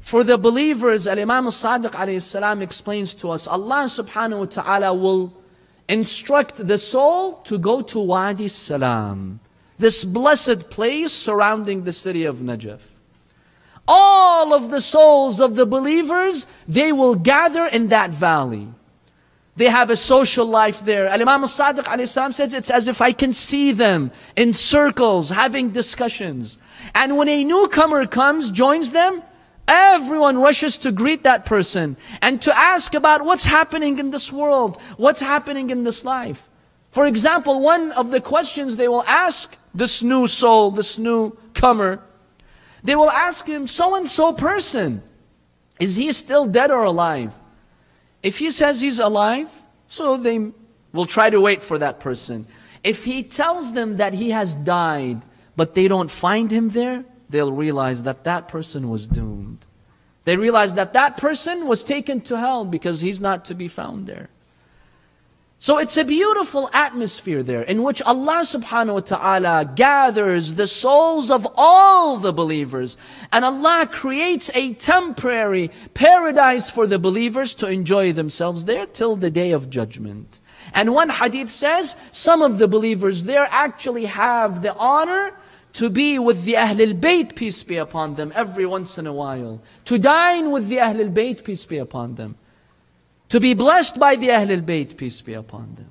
For the believers, Al-Imam al-Sadiq explains to us, Allah subhanahu wa ta'ala will instruct the soul to go to Wadi Salam, this blessed place surrounding the city of Najaf. All of the souls of the believers, they will gather in that valley. They have a social life there. Al-Imam al-Sadiq says it's as if I can see them in circles having discussions. And when a newcomer comes, joins them, everyone rushes to greet that person and to ask about what's happening in this world, what's happening in this life. For example, one of the questions they will ask this new soul, this new comer, they will ask him, so and so person, is he still dead or alive? If he says he's alive, so they will try to wait for that person. If he tells them that he has died, but they don't find him there, they'll realize that that person was doomed. They realize that that person was taken to hell because he's not to be found there. So it's a beautiful atmosphere there in which Allah subhanahu wa ta'ala gathers the souls of all the believers. And Allah creates a temporary paradise for the believers to enjoy themselves there till the day of judgment. And one hadith says, some of the believers there actually have the honor to be with the Ahlul Bayt, peace be upon them, every once in a while. To dine with the Ahlul Bayt, peace be upon them to be blessed by the Ahlul Bayt, peace be upon them.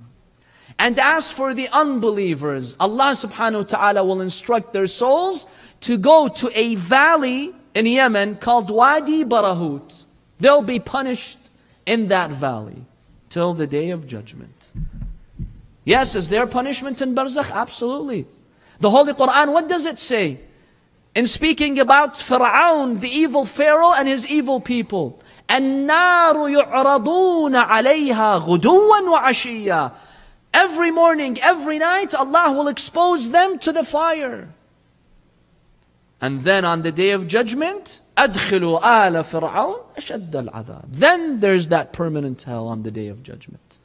And as for the unbelievers, Allah subhanahu wa ta'ala will instruct their souls to go to a valley in Yemen called Wadi Barahut. They'll be punished in that valley till the day of judgment. Yes, is there punishment in Barzakh? Absolutely. The Holy Quran, what does it say? In speaking about Fir'aun, the evil Pharaoh and his evil people. النار يعرضون عليها غدوا وعشيا Every morning, every night, Allah will expose them to the fire. And then on the day of judgment, أدخلوا آل فرعون أشد العذاب. Then there's that permanent hell on the day of judgment.